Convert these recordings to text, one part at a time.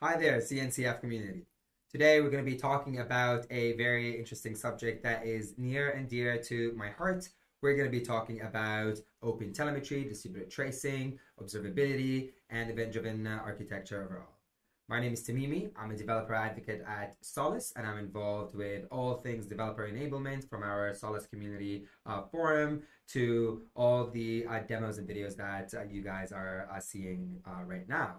Hi there, CNCF community. Today we're going to be talking about a very interesting subject that is near and dear to my heart. We're going to be talking about open telemetry, distributed tracing, observability, and event-driven architecture overall. My name is Tamimi. I'm a developer advocate at Solace, and I'm involved with all things developer enablement from our Solace community uh, forum to all the uh, demos and videos that uh, you guys are uh, seeing uh, right now.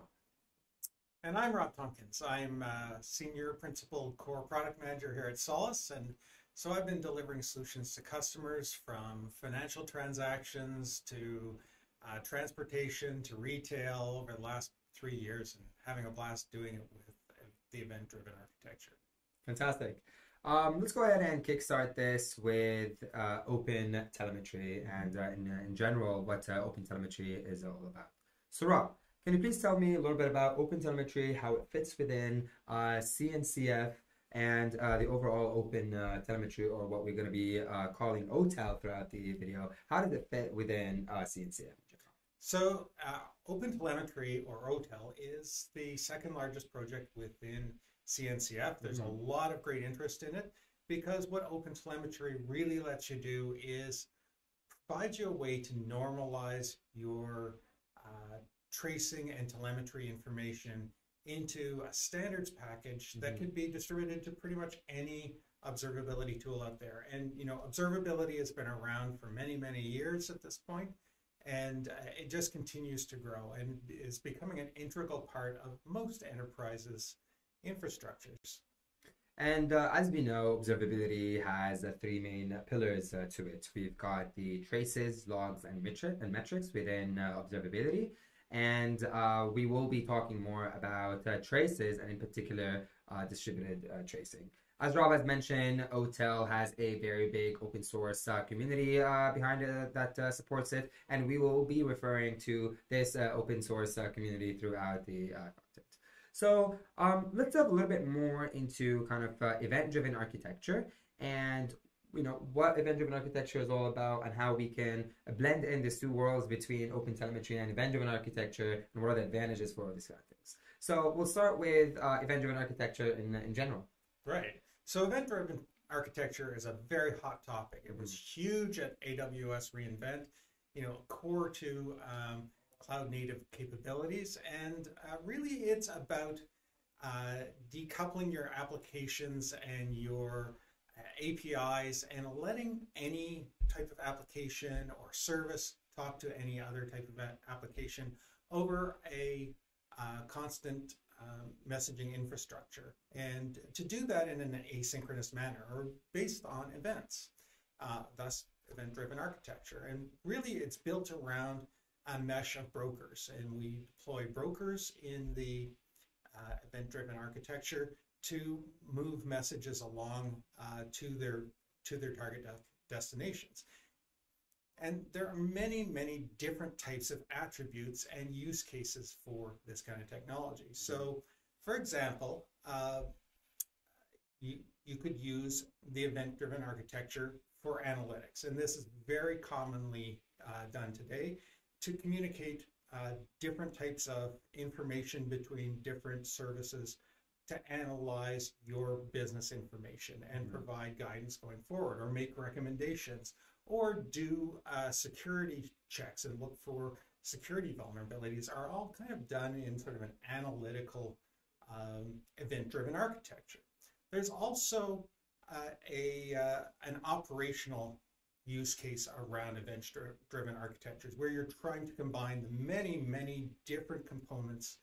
And I'm Rob Tompkins. I'm uh, Senior Principal Core Product Manager here at Solace. And so I've been delivering solutions to customers from financial transactions to transportation to retail over the last three years and having a blast doing it with the event driven architecture. Fantastic. Um, let's go ahead and kickstart this with uh, open telemetry and uh, in, in general what uh, open telemetry is all about. So, Rob, can you please tell me a little bit about open telemetry, how it fits within uh, CNCF, and uh, the overall open uh, telemetry, or what we're going to be calling OTEL throughout the video? How does it fit within CNCF? So, uh, OpenTelemetry or OTEL is the second largest project within CNCF. There's mm-hmm. a lot of great interest in it because what OpenTelemetry really lets you do is provide you a way to normalize your uh, tracing and telemetry information into a standards package mm-hmm. that could be distributed to pretty much any observability tool out there. And you know, observability has been around for many, many years at this point and uh, it just continues to grow and is becoming an integral part of most enterprises' infrastructures. And uh, as we know, observability has uh, three main pillars uh, to it. We've got the traces, logs, and, metri- and metrics within uh, observability. And uh, we will be talking more about traces and, in particular, distributed tracing. As Rob has mentioned, OTEL has a very big open source uh, community uh, behind it that uh, supports it, and we will be referring to this uh, open source uh, community throughout the uh, content. So um, let's delve a little bit more into kind of event-driven architecture and you know what event-driven architecture is all about and how we can blend in these two worlds between open telemetry and event-driven architecture and what are the advantages for these kind of things. So we'll start with event-driven architecture in, in general. Right. So event driven architecture is a very hot topic. It was huge at AWS reInvent, you know, core to um, cloud native capabilities. And uh, really, it's about uh, decoupling your applications and your uh, APIs and letting any type of application or service talk to any other type of application over a uh, constant um, messaging infrastructure. And to do that in an asynchronous manner or based on events, uh, thus event driven architecture. And really, it's built around a mesh of brokers. And we deploy brokers in the uh, event driven architecture to move messages along uh, to their to their target de- destinations. And there are many, many different types of attributes and use cases for this kind of technology. So, for example, uh, you, you could use the event driven architecture for analytics. And this is very commonly uh, done today to communicate uh, different types of information between different services to analyze your business information and mm-hmm. provide guidance going forward or make recommendations or do uh, security checks and look for security vulnerabilities are all kind of done in sort of an analytical um, event-driven architecture. There's also uh, a uh, an operational use case around event-driven architectures where you're trying to combine the many, many different components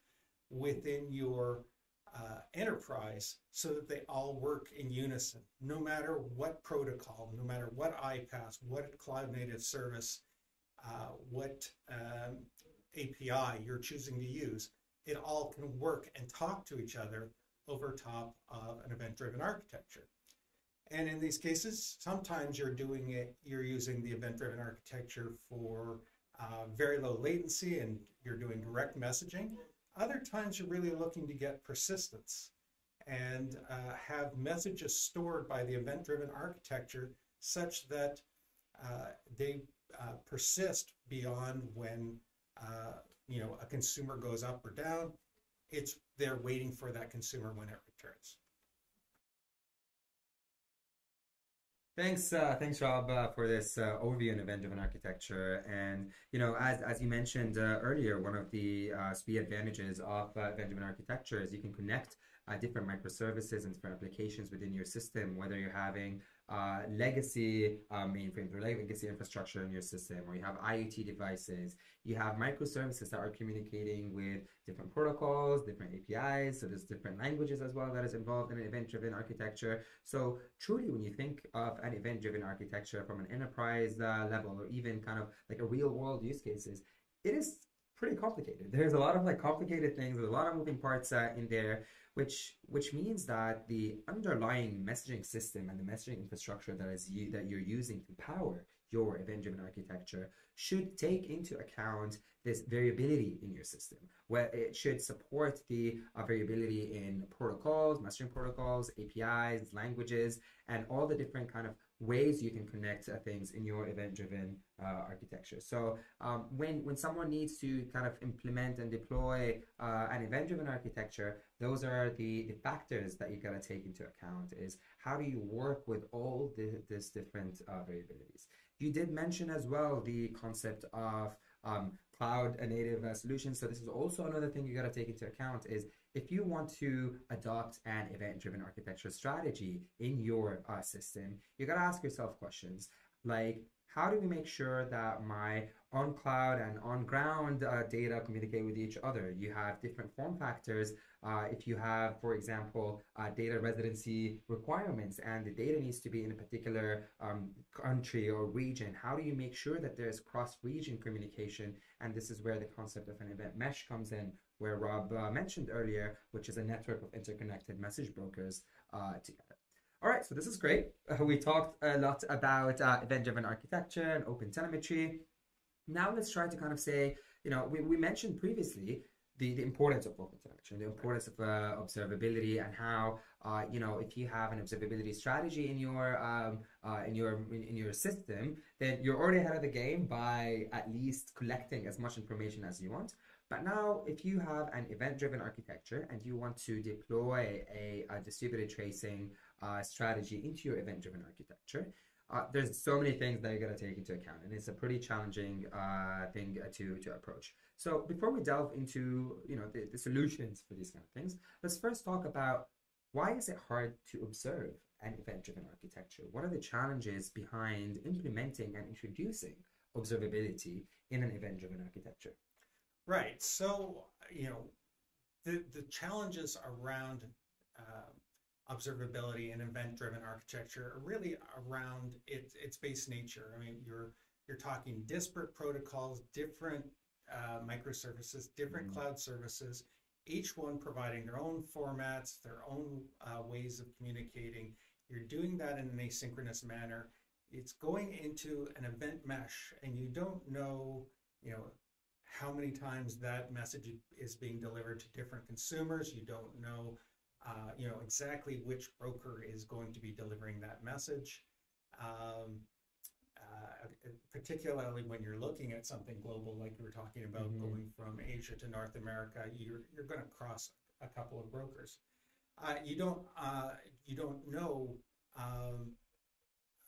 within your uh, enterprise so that they all work in unison, no matter what protocol, no matter what iPaaS, what cloud native service, uh, what um, API you're choosing to use, it all can work and talk to each other over top of an event driven architecture. And in these cases, sometimes you're doing it, you're using the event driven architecture for uh, very low latency and you're doing direct messaging. Other times you're really looking to get persistence and uh, have messages stored by the event-driven architecture such that uh, they uh, persist beyond when uh, you know a consumer goes up or down. it's they're waiting for that consumer when it returns. Thanks, uh, thanks, Rob, uh, for this uh, overview on event-driven architecture. And you know, as as you mentioned uh, earlier, one of the uh, key advantages of uh, event-driven architecture is you can connect different microservices and different applications within your system, whether you're having uh, legacy uh, mainframes or legacy infrastructure in your system, or you have IoT devices, you have microservices that are communicating with different protocols, different APIs, so there's different languages as well that is involved in an event-driven architecture. So truly, when you think of an event-driven architecture from an enterprise uh, level, or even kind of like a real-world use cases, it is pretty complicated. There's a lot of like complicated things, there's a lot of moving parts uh, in there which which means that the underlying messaging system and the messaging infrastructure that is that you're using to power your event-driven architecture should take into account this variability in your system, where it should support the uh, variability in protocols, messaging protocols, APIs, languages, and all the different kind of ways you can connect uh, things in your event-driven uh, architecture. So um, when when someone needs to kind of implement and deploy uh, an event-driven architecture, those are the, the factors that you got to take into account. Is how do you work with all the, this different uh, variabilities? You did mention as well the concept of um, cloud native uh, solutions. So this is also another thing you got to take into account is if you want to adopt an event-driven architecture strategy in your uh, system, you got to ask yourself questions like, how do we make sure that my on cloud and on ground uh, data communicate with each other? You have different form factors. Uh, if you have, for example, uh, data residency requirements and the data needs to be in a particular um, country or region, how do you make sure that there's cross region communication? And this is where the concept of an event mesh comes in, where Rob uh, mentioned earlier, which is a network of interconnected message brokers uh, together. All right, so this is great. Uh, we talked a lot about uh, event-driven architecture and open telemetry. Now let's try to kind of say, you know, we, we mentioned previously the, the importance of open telemetry, the importance of uh, observability, and how uh, you know if you have an observability strategy in your um, in your in, your system, then you're already ahead of the game by at least collecting as much information as you want. But now, if you have an event-driven architecture and you want to deploy a, a distributed tracing uh, strategy into your event-driven architecture, uh, there's so many things that you got to take into account, and it's a pretty challenging uh, thing to to approach. So before we delve into you know the, the solutions for these kind of things, let's first talk about why is it hard to observe an event-driven architecture? What are the challenges behind implementing and introducing observability in an event-driven architecture? Right. So, you know, the, the challenges around uh, observability and event-driven architecture are really around its its base nature. I mean, you're you're talking disparate protocols, different uh, microservices, different mm-hmm. cloud services, each one providing their own formats, their own uh, ways of communicating. You're doing that in an asynchronous manner. It's going into an event mesh, and you don't know, you know, how many times that message is being delivered to different consumers. You don't know, uh, you know, exactly which broker is going to be delivering that message. Um, uh, particularly when you're looking at something global, like we were talking about, mm-hmm. going from Asia to North America, you're you're going to cross a couple of brokers. Uh, you don't uh, you don't know, um,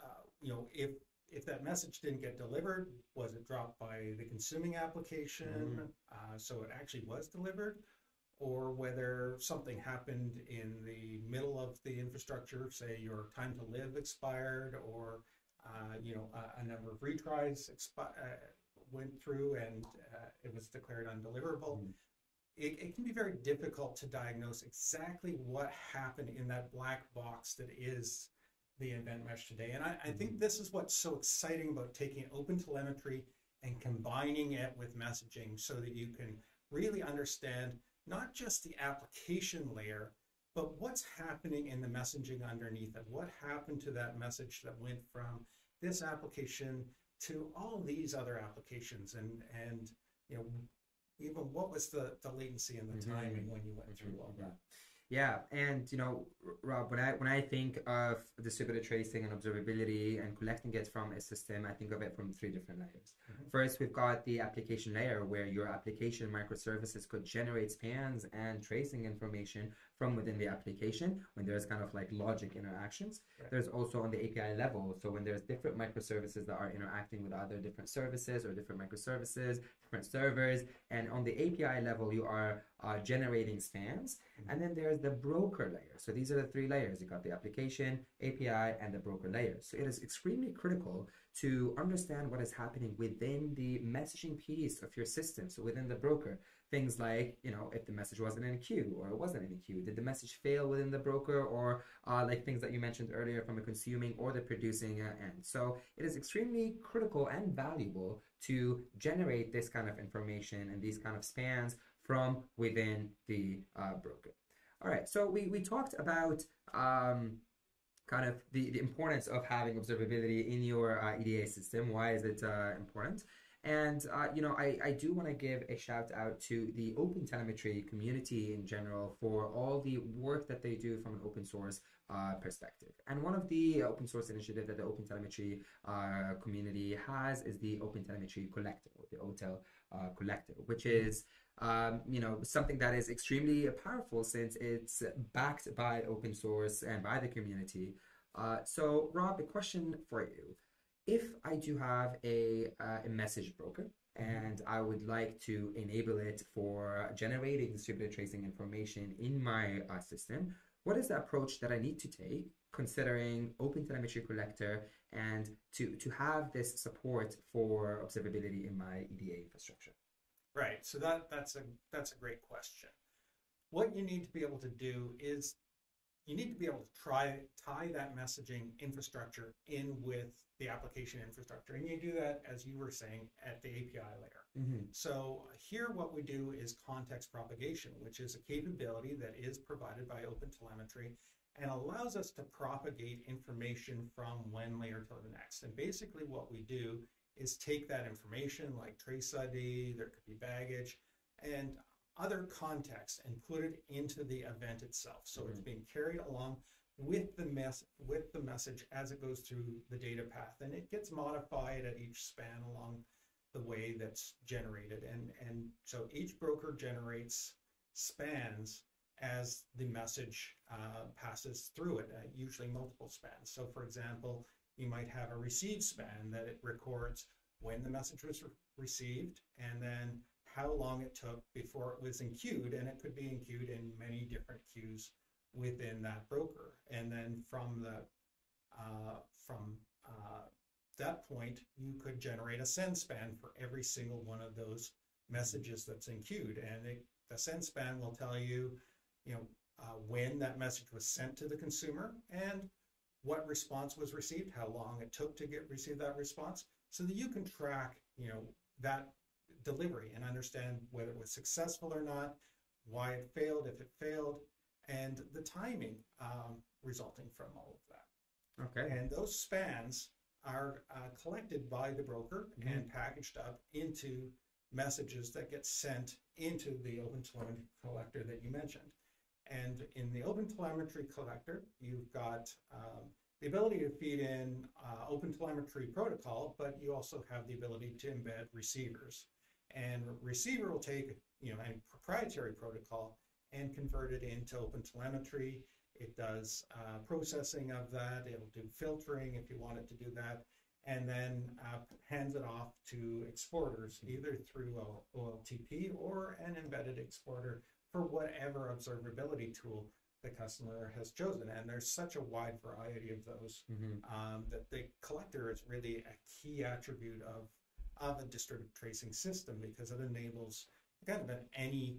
uh, you know, if if that message didn't get delivered, was it dropped by the consuming application? Mm-hmm. Uh, so it actually was delivered, or whether something happened in the middle of the infrastructure, say your time to live expired, or uh, you know a, a, number of retries expi- uh, went through and uh, it was declared undeliverable. Mm-hmm. It, it, can be very difficult to diagnose exactly what happened in that black box that is the event mesh today. And I, I think mm-hmm. this is what's so exciting about taking open telemetry and combining it with messaging so that you can really understand not just the application layer, but what's happening in the messaging underneath it. What happened to that message that went from this application to all these other applications and and you know even what was the, the latency and the mm-hmm. timing when you went through all that Yeah, and you know, Rob, when I when I think of distributed tracing and observability and collecting it from a system, I think of it from three different layers. Mm-hmm. First, we've got the application layer where your application microservices could generate spans and tracing information from within the application when there's kind of like logic interactions. Right. There's also on the API level, so when there's different microservices that are interacting with other different services or different microservices, different servers, and on the API level, you are uh, generating spans. Mm-hmm. And then there's the broker layer. So these are the three layers. You got the application, API, and the broker layer. So it is extremely critical to understand what is happening within the messaging piece of your system. So within the broker, things like, you know, if the message wasn't in a queue or it wasn't in a queue, did the message fail within the broker or uh, like things that you mentioned earlier from a consuming or the producing end. So it is extremely critical and valuable to generate this kind of information and these kind of spans from within the uh, broker. All right, so we, we talked about um, kind of the, the importance of having observability in your uh, EDA system. Why is it uh, important? And, uh, you know, I, I do want to give a shout out to the open telemetry community in general for all the work that they do from an open source uh, perspective. And one of the open source initiatives that the open telemetry uh, community has is the open telemetry collector, or the OTEL uh, collector, which is um, you know, something that is extremely powerful since it's backed by open source and by the community. Uh, so, Rob, a question for you. If I do have a, uh, a message broker and I would like to enable it for generating distributed tracing information in my uh, system, what is the approach that I need to take considering open telemetry collector and to, to have this support for observability in my EDA infrastructure? Right. So that that's a that's a great question. What you need to be able to do is you need to be able to try tie that messaging infrastructure in with the application infrastructure, and you do that as you were saying at the API layer. Mm-hmm. So here, what we do is context propagation, which is a capability that is provided by OpenTelemetry and allows us to propagate information from one layer to the next. And basically, what we do is take that information like trace ID, there could be baggage, and other context and put it into the event itself. So mm-hmm. it's being carried along with the mess with the message as it goes through the data path, and it gets modified at each span along the way that's generated. And and so each broker generates spans as the message uh, passes through it, uh, usually multiple spans. So, for example, you might have a receive span that it records when the message was re- received and then how long it took before it was enqueued. And it could be enqueued in many different queues within that broker. And then from the uh, from uh, that point, you could generate a send span for every single one of those messages that's enqueued. And it, the send span will tell you, you know, uh, when that message was sent to the consumer and what response was received, how long it took to get receive that response, so that you can track, you know, that delivery and understand whether it was successful or not, why it failed, if it failed, and the timing um, resulting from all of that. Okay. And those spans are uh, collected by the broker mm-hmm. and packaged up into messages that get sent into the OpenTelemetry collector that you mentioned. And in the OpenTelemetry collector, you've got um, the ability to feed in uh, OpenTelemetry protocol, but you also have the ability to embed receivers. And receiver will take you know a proprietary protocol and convert it into open telemetry It does uh, processing of that. It'll do filtering if you want it to do that, and then uh, hands it off to exporters either through OLTP or an embedded exporter for whatever observability tool the customer has chosen. And there's such a wide variety of those mm-hmm. um, that the collector is really a key attribute of, of a distributed tracing system because it enables kind of an any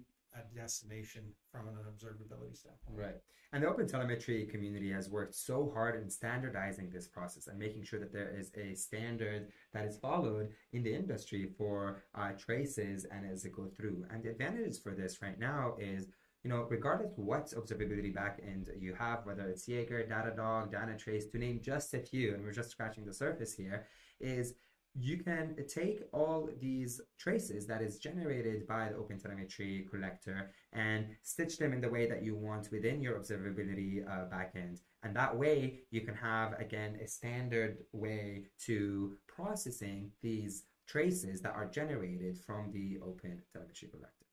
destination from an observability standpoint. Right. And the open telemetry community has worked so hard in standardizing this process and making sure that there is a standard that is followed in the industry for uh, traces and as it go through. And the advantages for this right now is you know, regardless what observability backend you have, whether it's Jaeger, Datadog, Dynatrace, to name just a few, and we're just scratching the surface here, is you can take all these traces that is generated by the OpenTelemetry collector and stitch them in the way that you want within your observability uh, backend. And that way you can have, again, a standard way to processing these traces that are generated from the OpenTelemetry collector.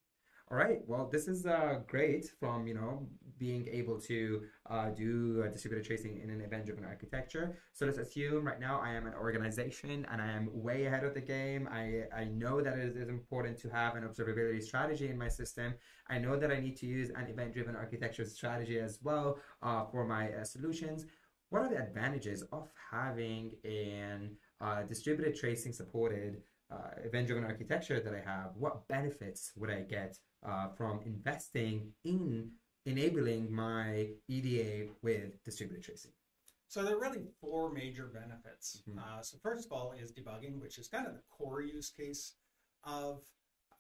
All right. Well, this is uh, great from you know being able to uh, do uh, distributed tracing in an event-driven architecture. So let's assume right now I am an organization and I am way ahead of the game. I I know that it is important to have an observability strategy in my system. I know that I need to use an event-driven architecture strategy as well uh, for my uh, solutions. What are the advantages of having an uh, distributed tracing supported event-driven architecture that I have? What benefits would I get? uh, from investing in enabling my EDA with distributed tracing? So there are really four major benefits. Mm-hmm. Uh, so first of all is debugging, which is kind of the core use case of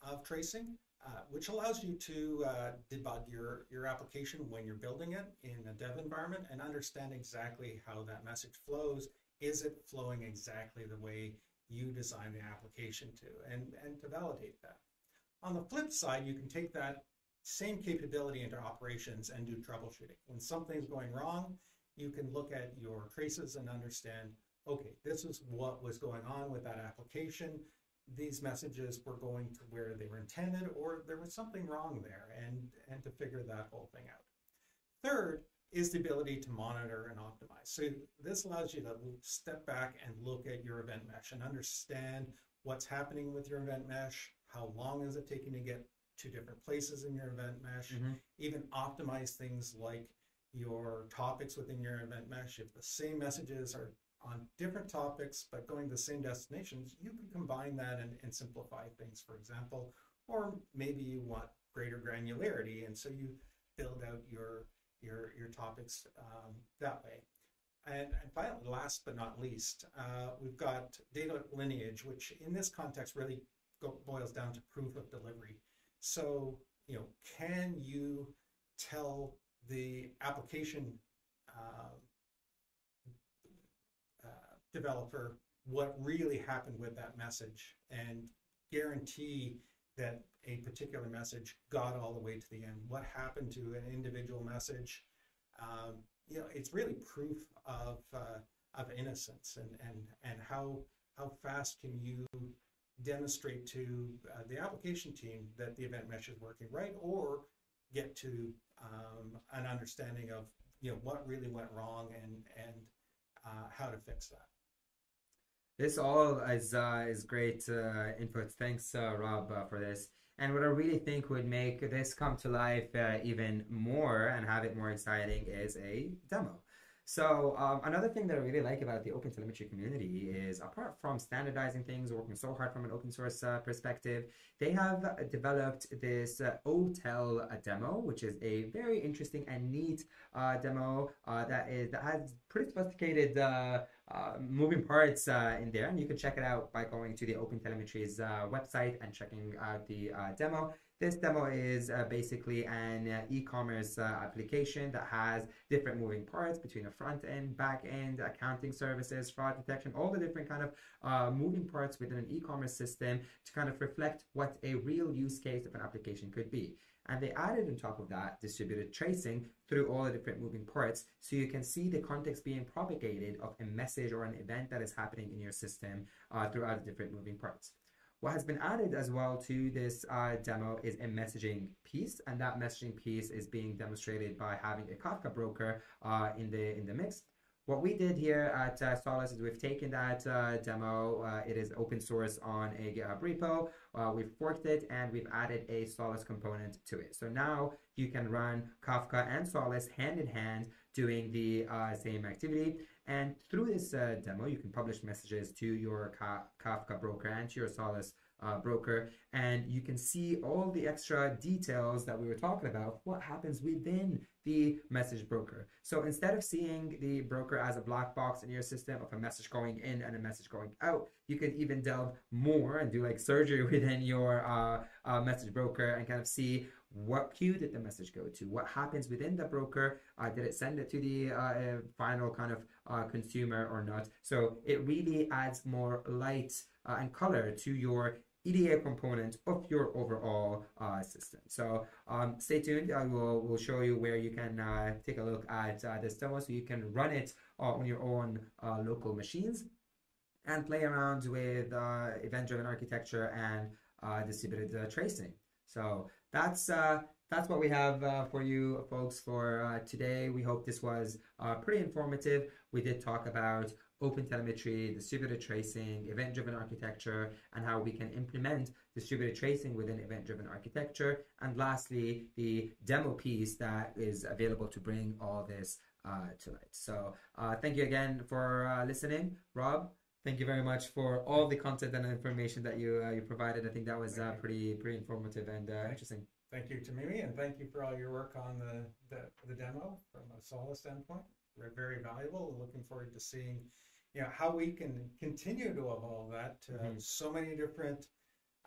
of tracing, uh, which allows you to uh, debug your your application when you're building it in a dev environment and understand exactly how that message flows. Is it flowing exactly the way you design the application to, and and to validate that. On the flip side, you can take that same capability into operations and do troubleshooting. When something's going wrong, you can look at your traces and understand, okay, this is what was going on with that application. These messages were going to where they were intended, or there was something wrong there, and, and to figure that whole thing out. Third is the ability to monitor and optimize. So this allows you to step back and look at your event mesh and understand what's happening with your event mesh, how long is it taking to get to different places in your event mesh, mm-hmm. even optimize things like your topics within your event mesh. If the same messages are on different topics but going to the same destinations, you can combine that and, and simplify things, for example. Or maybe you want greater granularity, and so you build out your your your topics um, that way. And, and, finally, last but not least, uh, we've got data lineage, which in this context really go, boils down to proof of delivery. So, you know, can you tell the application uh, uh, developer what really happened with that message and guarantee that a particular message got all the way to the end? What happened to an individual message? Um, you know, it's really proof of uh, of innocence and and and how how fast can you demonstrate to uh, the application team that the event mesh is working right or get to um, an understanding of you know what really went wrong and and uh, how to fix that this all is uh, is great uh, input. Thanks uh, rob uh, for this. And what i really think would make this come to life even more and have it more exciting is a demo. So um, another thing that I really like about the open telemetry community is apart from standardizing things, working so hard from an open source uh, perspective, they have developed this uh, OTel uh, demo, which is a very interesting and neat uh, demo uh, that is that has pretty sophisticated uh, moving parts in there, and you can check it out by going to the Open Telemetry's website and checking out the demo. This demo is uh, basically an uh, e-commerce uh, application that has different moving parts between a front end, back end, accounting services, fraud detection, all the different kind of uh, moving parts within an e-commerce system to kind of reflect what a real use case of an application could be. And they added on top of that distributed tracing through all the different moving parts so you can see the context being propagated of a message or an event that is happening in your system uh, throughout the different moving parts. What has been added as well to this uh, demo is a messaging piece, and that messaging piece is being demonstrated by having a Kafka broker uh, in the in the mix. What we did here at uh, Solace is we've taken that uh, demo. Uh, it is open source on a GitHub repo. Uh, we've forked it and we've added a Solace component to it. So now you can run Kafka and Solace hand in hand doing the uh, same activity. And through this uh, demo, you can publish messages to your Ka Kafka broker and to your Solace uh, broker, and you can see all the extra details that we were talking about, what happens within the message broker. So instead of seeing the broker as a black box in your system of a message going in and a message going out, you can even delve more and do like surgery within your uh, uh, message broker and kind of see what queue did the message go to? What happens within the broker? Uh, did it send it to the uh, final kind of uh, consumer or not? So it really adds more light uh, and color to your EDA component of your overall uh, system. So um, stay tuned. I will will show you where you can uh, take a look at uh, this demo so you can run it uh, on your own uh, local machines and play around with uh, event-driven architecture and distributed tracing. So that's that's what we have uh, for you folks for uh, today. We hope this was uh, pretty informative. We did talk about open telemetry, distributed tracing, event-driven architecture, and how we can implement distributed tracing within event-driven architecture. And lastly, the demo piece that is available to bring all this uh, to light. So uh, thank you again for uh, listening. Rob, thank you very much for all the content and information that you you provided. I think that was pretty pretty informative and interesting. Thank you Tamimi, and thank you for all your work on the, the, the demo from a Solace standpoint. We're very valuable. Looking forward to seeing you know how we can continue to evolve that to mm-hmm. so many different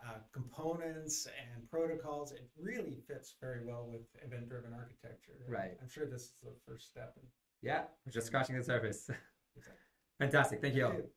uh, components and protocols. It really fits very well with event-driven architecture. Right. I'm sure this is the first step. In- yeah, we're just scratching the surface. Exactly. Fantastic. Thank you. Thank you.